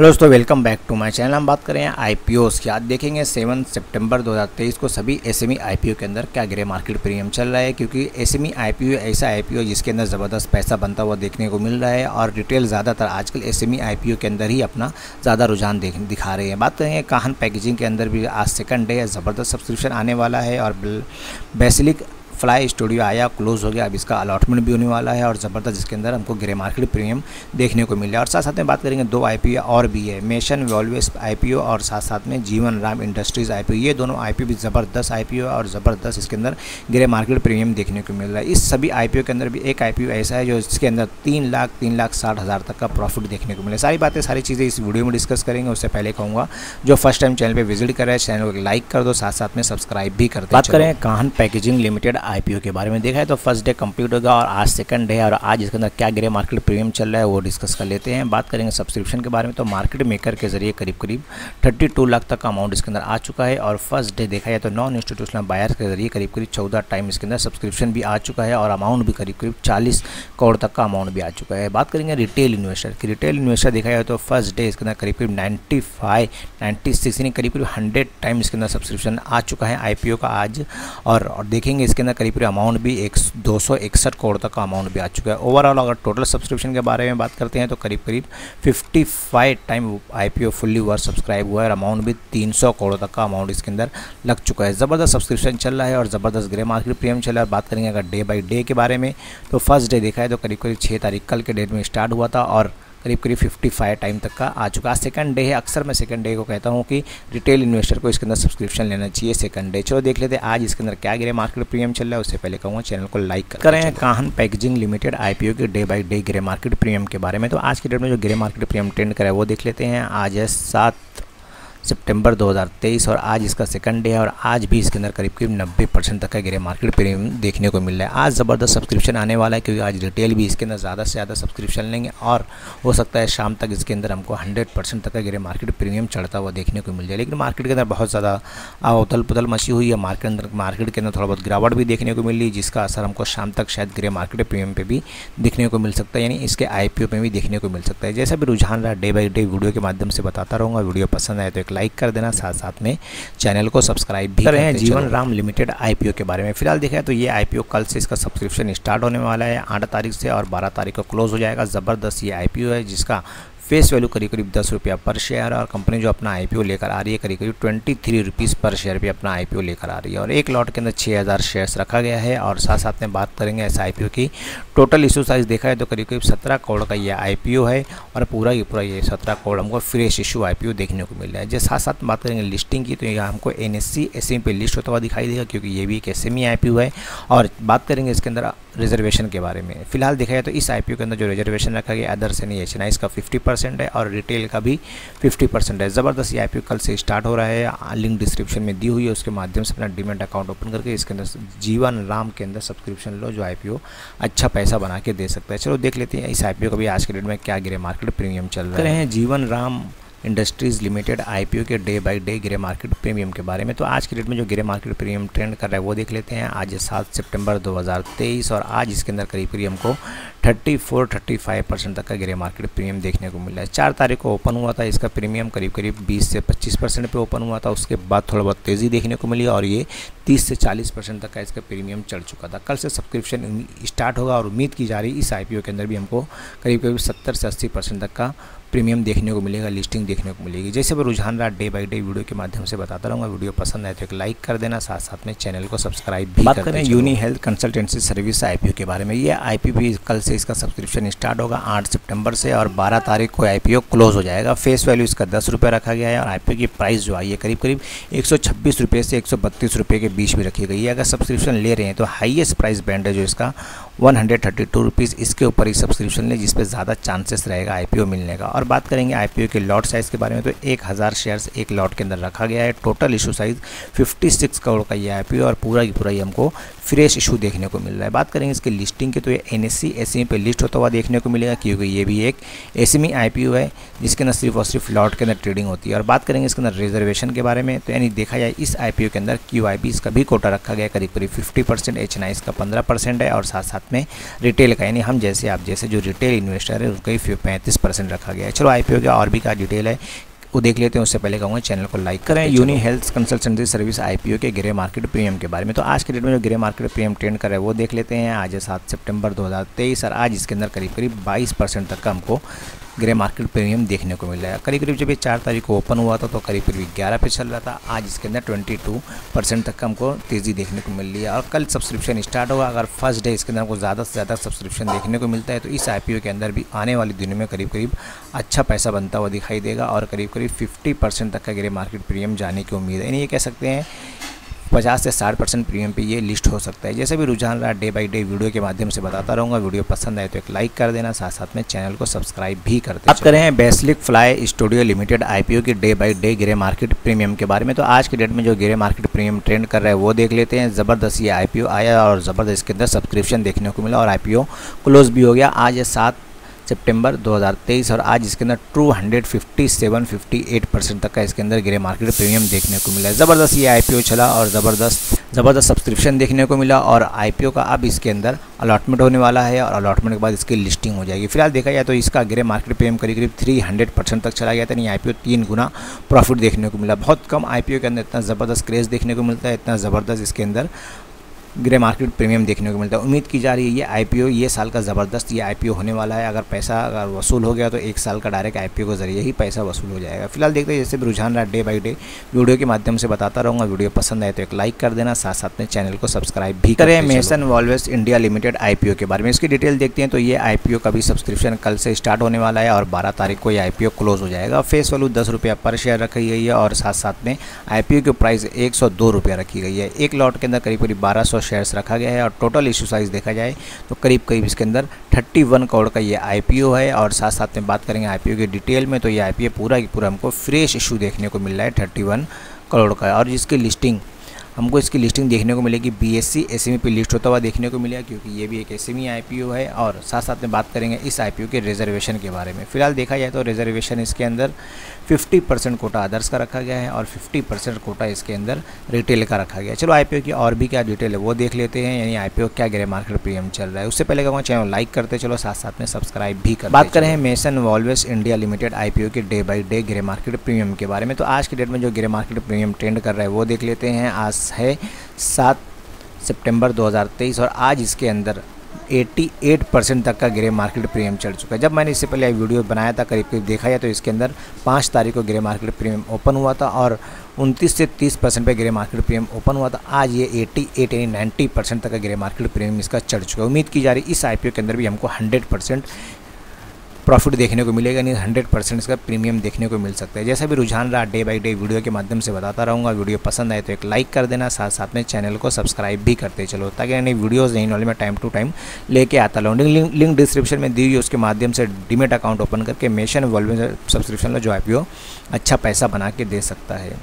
Hello दोस्तों welcome back to my channel हम बात करें आई पी की। आज देखेंगे सेवन सितंबर 2023 को सभी एस एम के अंदर क्या ग्रे। मार्केट प्रीमियम चल रहा है क्योंकि एस एम ऐसा आईपीओ जिसके अंदर ज़बरदस्त पैसा बनता हुआ देखने को मिल रहा है और रिटेल ज़्यादातर आजकल एस एम के अंदर ही अपना ज़्यादा रुझान देख, दिखा रहे हैं। बात करेंगे काहन पैकेजिंग के अंदर भी आज सेकंड डे ज़बरदस्त सब्सक्रिप्शन आने वाला है और बेसिलिक फ्लाई स्टूडियो आया क्लोज़ हो गया अब इसका अलॉटमेंट भी होने वाला है और ज़बरदस्त जिसके अंदर हमको ग्रे मार्केट प्रीमियम देखने को मिल और साथ साथ में बात करेंगे दो आईपीओ और भी है मेशन वॉल्वेस आई और साथ साथ में जीवन राम इंडस्ट्रीज़ आई ये दोनों आई भी ज़बरदस्त आईपीओ है और ज़बरदस्त इसके अंदर ग्रे मार्केट प्रीमियम देखने को मिल रहा है। इस सभी आई के अंदर भी एक आई ऐसा है जो इसके अंदर तीन लाख तीन लाख साठ हज़ार तक का प्रॉफिट देखने को मिले। सारी बातें सारी चीज़ें इस वीडियो में डिस्कस करेंगे। उससे पहले कहूँगा जो फ़र्स्ट टाइम चैनल पर विज़िट कर रहे हैं चैनल को लाइक कर दो साथ साथ में सब्सक्राइब भी कर दो बात करें काहन पैकेजिंग लिमिटेड आईपीओ के बारे में देखा है तो फ़र्स्ट डे कंप्लीट होगा और आज सेकंड डे है और आज इसके अंदर क्या ग्रे मार्केट प्रीमियम चल रहा है वो डिस्कस कर लेते हैं। बात करेंगे सब्सक्रिप्शन के बारे में तो मार्केट मेकर के ज़रिए करीब करीब 32 लाख तक का अमाउंट इसके अंदर आ चुका है और फ़र्स्ट डे देखा जाए तो नॉन इंस्टीट्यूशनल बायर के ज़रिए करीब करीब चौदह टाइम इसके अंदर सब्सक्रिप्शन भी आ चुका है और अमाउंट भी करीब करीब चालीस करोड़ तक का अमाउंट भी आ चुका है। बात करेंगे रिटेल इन्वेस्टर की रिटेल इन्वेस्टर देखा जाए तो फ़र्स्ट डे इसके अंदर करीब करीब नाइन्टी फाइव नाइन्टी सिक्स यानी करीब करीब हंड्रेड टाइम इसके अंदर सब्सक्रिप्शन आ चुका है आईपीओ का आज और देखेंगे इसके अंदर करीब करीब अमाउंट भी एक दो सौ इकसठ करोड़ तक का अमाउंट भी आ चुका है। ओवरऑल अगर टोटल सब्सक्रिप्शन के बारे में बात करते हैं तो करीब करीब 55 time IPO fully word subscribe हुआ है और अमाउंट भी 300 करोड़ तक का अमाउंट इसके अंदर लग चुका है। ज़बरदस्त सब्सक्रिप्शन चल रहा है और ज़बरदस्त ग्रे मार्केट प्रीमियम चल रहा है। बात करेंगे अगर डे बाई डे के बारे में तो फ़र्स्ट डे देखा है तो करीब करीब छः तारीख कल के डेट में स्टार्ट हुआ था और करीब करीब 55 टाइम तक का आ चुका। है सेकंड डे है। अक्सर मैं सेकंड डे को कहता हूँ कि रिटेल इन्वेस्टर को इसके अंदर सब्सक्रिप्शन लेना चाहिए सेकंड डे चलो देख लेते हैं आज इसके अंदर क्या गिरे। मार्केट प्रीमियम चल रहा है। उससे पहले कहूँगा चैनल को लाइक करें। काहन पैकेजिंग लिमिटेड आईपीओ के day by day grey market premium के बारे में। तो आज के डेट में जो ग्रे मार्केट प्रीमियम ट्रेंड करा है वो देख लेते हैं। आज है सात सितंबर 2023 और आज इसका सेकंड डे है और आज भी इसके अंदर करीब करीब 90 परसेंट तक का गिरे मार्केट प्रीमियम देखने को मिल रहा है। आज ज़बरदस्त सब्सक्रिप्शन आने वाला है क्योंकि आज रिटेल भी इसके अंदर ज़्यादा से ज़्यादा सब्सक्रिप्शन लेंगे और हो सकता है शाम तक इसके अंदर हमको हंड्रेड परसेंट तक का गिरे मार्केट प्रीमियम चढ़ता हुआ देखने को मिल जाए। लेकिन मार्केट के अंदर बहुत ज़्यादा उथल पुथल मची हुई है। मार्केट अंदर मार्केट के अंदर थोड़ा बहुत गिरावट भी देखने को मिल रही जिसका असर हमको शाम तक शायद ग्रे मार्केट प्रीमियम पर भी देखने को मिल सकता है, यानी इसके आई में भी देखने को मिल सकता है। जैसा भी रुझान रहा डे बाई डे वीडियो के माध्यम से बताता रहूँगा। वीडियो पसंद आए तो एक लाइक कर देना साथ साथ में चैनल को सब्सक्राइब भी करें जीवन राम लिमिटेड आईपीओ के बारे में। फ़िलहाल देखा तो ये आईपीओ कल से इसका सब्सक्रिप्शन स्टार्ट होने वाला है। आठ तारीख से और बारह तारीख को क्लोज हो जाएगा। ज़बरदस्त ये आईपीओ है जिसका फेस वैल्यू करीब करीब दस रुपया पर शेयर और कंपनी जो अपना आईपीओ लेकर आ रही है करीब करीब ट्वेंटी थ्री रुपीज़ पर शेयर पे अपना आईपीओ लेकर आ रही है और एक लॉट के अंदर छः हज़ार शेयर्स रखा गया है और साथ साथ में बात करेंगे ऐसा आईपीओ की। टोटल इशू साइज़ देखा है तो करीब करीब सत्रह करोड़ का ये आईपीओ है और पूरा ही पूरा ये सत्रह करोड़ हमको फ्रेश इशू आई देखने को मिल रहा है। जैसे साथ साथ बात करेंगे लिस्टिंग की तो यहाँ हमको एन एस पे लिस्ट होता हुआ दिखाई देगा क्योंकि ये भी एक एस एम है और बात करेंगे इसके अंदर रिजर्वेशन के बारे में। फ़िलहाल देखा जाए तो इस आईपीओ के अंदर जो रिजर्वेशन रखा गया अदर्स यानी एच एन का फिफ्टी परसेंट है और रिटेल का भी 50 परसेंट है। ज़बरदस्त ये आई कल से स्टार्ट हो रहा है लिंक डिस्क्रिप्शन में दी हुई है, उसके माध्यम से अपना डिमेंट अकाउंट ओपन करके इसके अंदर जीवन राम के अंदर सब्सक्रिप्शन लो, जो आईपीओ अच्छा पैसा बना के दे सकता है। चलो देख लेते हैं इस आईपीओ का भी आज के डेट में क्या गिरे मार्केट प्रीमियम चल रहे हैं। Jeevan Ram Industries Limited IPO के day by day grey market premium के बारे में। तो आज के डेट में जो ग्रे मार्केट प्रीमियम ट्रेंड कर रहा है, वो देख लेते हैं। आज सात सितंबर 2023 और आज इसके अंदर करीब करीब हमको 34 35 परसेंट तक का ग्रे मार्केट प्रीमियम देखने को मिला है। चार तारीख को ओपन हुआ था, इसका प्रीमियम करीब करीब 20 से 25 परसेंट पर ओपन हुआ था। उसके बाद थोड़ा बहुत तेज़ी देखने को मिली और ये 30 से 40 परसेंट तक का इसका प्रीमियम चढ़ चुका था। कल से सब्सक्रिप्शन स्टार्ट होगा और उम्मीद की जा रही इस आई के अंदर भी हमको करीब करीब सत्तर से अस्सी तक का प्रीमियम देखने को मिलेगा लिस्टिंग देखने को मिलेगी। जैसे मैं रुझान रहा डे बाई डे वीडियो के माध्यम से बताता रहूँगा वीडियो पसंद आए तो एक लाइक कर देना साथ साथ में चैनल को सब्सक्राइब भी बात करें Uni Health Consultancy Service IPO के बारे में। ये आई भी कल से इसका सब्सक्रिप्शन स्टार्ट होगा आठ सितंबर से और बारह तारीख को आईपीओ क्लोज हो जाएगा। फेस वैल्यू इसका दस रुपये रखा गया है और आईपीओ की प्राइस जो आई है करीब करीब एक सौ से एक सौ के बीच में रखी गई है। अगर सब्सक्रिप्शन ले रहे हैं तो हाइएस्ट प्राइस बैंड है जो इसका one hundred thirty two rupees इसके ऊपर ही सब्सक्रिप्शन लें, जिसपे ज़्यादा चांसेस रहेगा आईपीओ मिलने का। और बात करेंगे आईपीओ के लॉट साइज़ के बारे में तो एक हज़ार शेयर्स एक लॉट के अंदर रखा गया है। टोटल इशू साइज़ 56 करोड़ का ये आईपीओ और पूरा ही पूरा ही हमको फ्रेश इशू देखने को मिल रहा है। बात करेंगे इसके लिस्टिंग की तो ये एन एस सी एस पे लिस्ट होता हुआ देखने को मिलेगा, क्योंकि ये भी एक एस एम है, जिसके अंदर सिर्फ़ और सिर्फ़ लॉट के अंदर ट्रेडिंग होती है। और बात करेंगे इसके अंदर रिजर्वेशन के बारे में तो यानी देखा जाए इस आईपीओ के अंदर क्यू आई इसका भी कोटा रखा गया करीब करीब फिफ्टी परसेंट एच का पंद्रह परसेंट है, और साथ साथ में रिटेल का, यानी हम जैसे आप, जैसे जो रिटेल इन्वेस्टर है उसका ही पैंतीस परसेंट रखा गया है। चलो आईपीओ का और भी क्या डिटेल है वो देख लेते हैं उससे पहले कहूँगा चैनल को लाइक करें। Uni Health Consultancy Service IPO के ग्रे मार्केट प्रीमियम के बारे में। तो आज के डेट में जो ग्रे मार्केट प्रीमियम ट्रेंड कर रहा है वो देख लेते हैं। आज है सात सितंबर 2023 और आज इसके अंदर करीब करीब 22 परसेंट तक का हमको ग्रे मार्केट प्रीमियम देखने को मिल रहा है। करीब करीब जब ये चार तारीख को ओपन हुआ था तो करीब करीब ग्यारह पे चल रहा था। आज इसके अंदर ट्वेंटी टू परसेंट तक हमको तेज़ी देखने को मिल रही है और कल सब्सक्रिप्शन स्टार्ट होगा। अगर फ़र्स्ट डे इसके अंदर हमको ज़्यादा से ज़्यादा सब्सक्रिप्शन देखने को मिलता है तो इस आईपीओ के अंदर भी आने वाले दिनों में करीब करीब अच्छा पैसा बनता हुआ दिखाई देगा और करीब करीब फिफ्टी तक का ग्रे मार्केट प्रीमियम जाने की उम्मीद है। यानी ये कह सकते हैं पचास से साठ परसेंट प्रीमियम पे ये लिस्ट हो सकता है। जैसे भी रुझान रहा डे बाई डे वीडियो के माध्यम से बताता रहूँगा, वीडियो पसंद आए तो एक लाइक कर देना साथ साथ में चैनल को सब्सक्राइब भी करते बात करें Basilic Fly Studio Limited IPO की day by day grey market premium के बारे में। तो आज के डेट में जो गिरे मार्केट प्रीमियम ट्रेंड कर रहा है, वो देख लेते हैं। ज़बरदस्त ये आईपीओ आया और ज़बरदस्त इसके अंदर सब्सक्रिप्शन देखने को मिला और आईपीओ क्लोज भी हो गया। आज ये सात सितंबर 2023 और आज इसके अंदर ट्रू 157 58 परसेंट तक का इसके अंदर ग्रे मार्केट प्रीमियम देखने को मिला ज़बरदस्त ये आईपीओ चला और ज़बरदस्त ज़बरदस्त सब्सक्रिप्शन देखने को मिला और आईपीओ का अब इसके अंदर अलॉटमेंट होने वाला है और अलॉटमेंट के बाद इसकी लिस्टिंग हो जाएगी। फ़िलहाल देखा जाए तो इसका ग्रे मार्केट प्रीमियम करीब करीब थ्री हंड्रेड परसेंट तक चला गया था। नहीं आई तीन गुना प्रॉफिट देखने को मिला। बहुत कम आईपीओ के अंदर इतना ज़बरदस्त क्रेज़ देखने को मिलता है, इतना ज़बरदस्त इसके अंदर ग्रे मार्केट प्रीमियम देखने को मिलता है। उम्मीद की जा रही है ये आईपीओ ये साल का ज़बरदस्त ये आईपीओ होने वाला है। अगर पैसा अगर वसूल हो गया तो एक साल का डायरेक्ट आईपीओ के ज़रिए ही पैसा वसूल हो जाएगा। फ़िलहाल देखते हैं जैसे भी रुझान रहा डे बाई डे वीडियो के माध्यम से बताता रहूँगा। वीडियो पसंद आए तो एक लाइक कर देना साथ साथ में चैनल को सब्सक्राइब भी करें Mason Valves India Limited IPO के बारे में। इसकी डिटेल देखते हैं तो ये आई का भी सब्सक्रिप्शन कल से स्टार्ट होने वाला है और बारह तारीख को ये आई क्लोज हो जाएगा। फेस वैल्यू दस रुपया पर शेयर रखी गई है और साथ साथ में आई की प्राइस एक सौ रखी गई है। एक लॉट के अंदर करीब करीब बारह शेयर्स रखा गया है और टोटल इशू साइज़ देखा जाए तो करीब करीब इसके अंदर 31 करोड़ का ये आईपीओ है और साथ साथ में बात करेंगे आईपीओ की डिटेल में तो ये आईपीओ पूरा पूरा हमको फ्रेश इशू देखने को मिल रहा है 31 करोड़ का। और जिसकी लिस्टिंग हमको इसकी लिस्टिंग देखने को मिलेगी B S C S M पे लिस्ट होता हुआ देखने को मिलेगा क्योंकि ये भी एक एस आईपीओ है और साथ साथ में बात करेंगे इस आईपीओ के रिजर्वेशन के बारे में। फ़िलहाल देखा जाए तो रिजर्वेशन इसके अंदर 50 परसेंट कोटा अदर्स का रखा गया है और 50 परसेंट कोटा इसके अंदर रिटेल का रखा गया है। चलो आईपीओ की और भी क्या डिटेल है वो देख लेते हैं यानी आई क्या ग्रे मार्केट प्रीमियम चल रहा है। उससे पहले कहूँगा चैनल लाइक करते चलो साथ साथ में सब्सक्राइब भी कर बात करें Mason Valves India Limited IPO के day by day grey market premium के बारे में। तो आज की डेट में जो ग्रे मार्केट प्रीमियम ट्रेंड कर रहा है वो देख लेते हैं। आज है सात सितंबर 2023 और आज इसके अंदर 88 परसेंट तक का ग्रे मार्केट प्रीमियम चढ़ चुका है। जब मैंने इससे पहले वीडियो बनाया था, करीब करीब देखा जाए तो इसके अंदर पाँच तारीख को ग्रे मार्केट प्रीमियम ओपन हुआ था और उनतीस से 30 परसेंट पर ग्रे मार्केट प्रीमियम ओपन हुआ था। आज ये 88 यानी 90 परसेंट तक का ग्रे मार्केट प्रीमियम इसका चढ़ चुका है। उम्मीद की जा रही इस आईपीओ के अंदर भी हमको 100 परसेंट प्रॉफिट देखने को मिलेगा, नहीं हंड्रेड परसेंट इसका प्रीमियम देखने को मिल सकता है। जैसा भी रुझान रहा डे बाई डे वीडियो के माध्यम से बताता रहूँगा। वीडियो पसंद आए तो एक लाइक कर देना साथ साथ में चैनल को सब्सक्राइब भी करते चलो, ताकि नई वीडियोज़ नहीं वाले मैं टाइम टू टाइम लेके आता रहूँ। लिंक लिंक डिस्क्रिप्शन में दी हुई उसके माध्यम से डिमेट अकाउंट ओपन करके मेशन वॉल्यूम सब्सक्रिप्शन में जो आई अच्छा पैसा बना के दे सकता है।